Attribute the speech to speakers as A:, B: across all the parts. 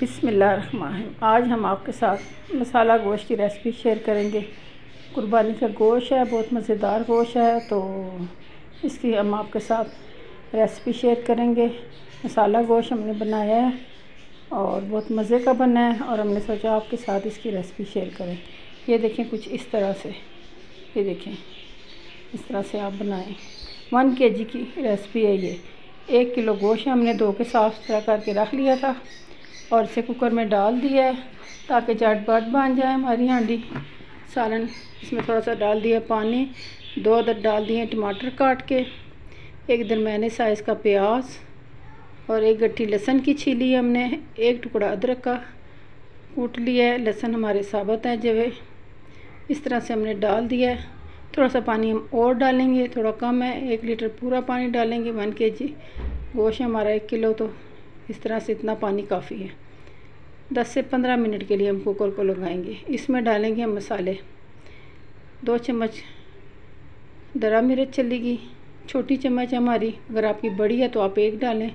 A: बिसमीम आज हम आपके साथ मसाला गोश्त की रेसिपी शेयर करेंगे। कुर्बानी का गोश्त है, बहुत मज़ेदार गोश्त है तो इसकी हम आपके साथ रेसिपी शेयर करेंगे। मसाला गोश्त हमने बनाया है और बहुत मज़े का बना है और हमने सोचा आपके साथ इसकी रेसिपी शेयर करें। ये देखें कुछ इस तरह से। ये देखें, इस तरह से आप बनाएँ। वन के जी की रेसिपी है ये। एक किलो गोश्त हमने धो के साफ़ सुथरा करके रख लिया था। और इसे कुकर में डाल दिया है ताकि बाट बन जाए हमारी हांडी। सालन इसमें थोड़ा सा डाल दिया पानी, दो अदर डाल दिए टमाटर काट के। एक दरमियाने साइज़ का प्याज और एक गट्ठी लहसन की छीली हमने, एक टुकड़ा अदरक का कूट लिया है, लहसुन हमारे साबत है जवे। इस तरह से हमने डाल दिया है। थोड़ा सा पानी हम और डालेंगे, थोड़ा कम है, एक लीटर पूरा पानी डालेंगे, वन के जी गोश्त हमारा एक किलो तो इस तरह से इतना पानी काफ़ी है। दस से पंद्रह मिनट के लिए हम कुकर को लगाएँगे। इसमें डालेंगे हम मसाले। दो चम्मच दरा मिर्च चलेगी। छोटी चम्मच हमारी, अगर आपकी बड़ी है तो आप एक डालें।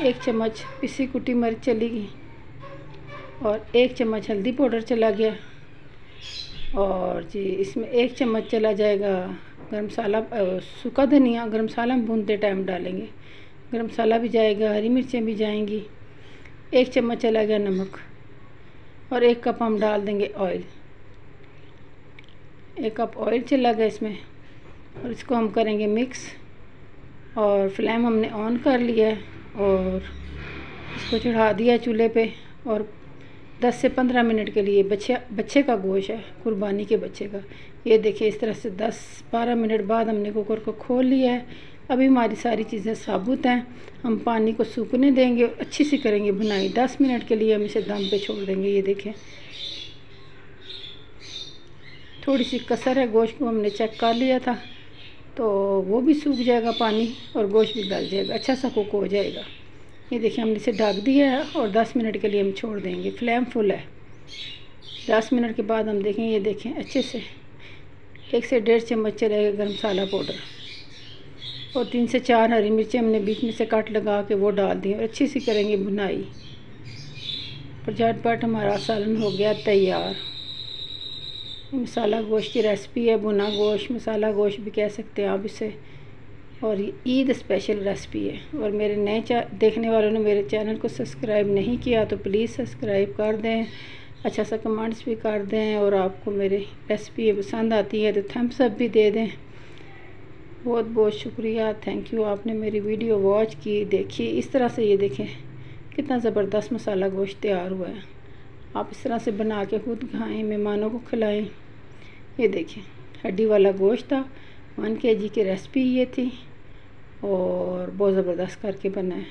A: एक चम्मच पिसी कुटी मिर्च चलेगी। और एक चम्मच हल्दी पाउडर चला गया। और जी, इसमें एक चम्मच चला जाएगा गर्म मसाला सूखा धनिया। गर्म मसाला हम भूनते टाइम डालेंगे। गर्म मसाला भी जाएगा, हरी मिर्चें भी जाएँगी। एक चम्मच चला गया नमक और एक कप हम डाल देंगे ऑयल एक कप ऑयल चला गया इसमें और इसको हम करेंगे मिक्स और फ्लेम हमने ऑन कर लिया और इसको चढ़ा दिया चूल्हे पे और 10 से 15 मिनट के लिए बच्चे बच्चे का गोश्त है, कुर्बानी के बच्चे का। ये देखिए इस तरह से 10-12 मिनट बाद हमने कुकर को खोल लिया है। अभी हमारी सारी चीज़ें साबुत हैं। हम पानी को सूखने देंगे और अच्छी सी करेंगे बुनाई। 10 मिनट के लिए हम इसे दम पे छोड़ देंगे, ये देखें। थोड़ी सी कसर है, गोश्त को हमने चेक कर लिया था तो वो भी सूख जाएगा पानी और गोश्त भी गल जाएगा। अच्छा सा कुक हो जाएगा। ये देखिए, हमने इसे ढक दिया है और 10 मिनट के लिए हम छोड़ देंगे। फ्लेम फुल है। 10 मिनट के बाद हम देखें, ये देखें अच्छे से। एक से डेढ़ चम्मच चलेगा गर्म मसाला पाउडर। और तीन से चार हरी मिर्चें हमने बीच में से काट लगा के वो डाल दी और अच्छी सी करेंगे बुनाई और झटपट हमारा सालन हो गया तैयार। मसाला गोश्त की रेसिपी है बुना गोश्त, मसाला गोश्त भी कह सकते हैं आप इसे। और ईद स्पेशल रेसिपी है। और मेरे नए देखने वालों ने मेरे चैनल को सब्सक्राइब नहीं किया तो प्लीज़ सब्सक्राइब कर दें। अच्छा सा कमेंट्स भी कर दें और आपको मेरी रेसिपी पसंद आती है तो थम्स अप भी दे दें। बहुत बहुत शुक्रिया। थैंक यू आपने मेरी वीडियो वॉच की, देखी। इस तरह से ये देखें, कितना ज़बरदस्त मसाला गोश्त तैयार हुआ है। आप इस तरह से बना के खुद खाएँ, मेहमानों को खिलाएँ। ये देखें, हड्डी वाला गोश्त था, वन के जी की रेसिपी ये थी, और बहुत ज़बरदस्त करके बनाए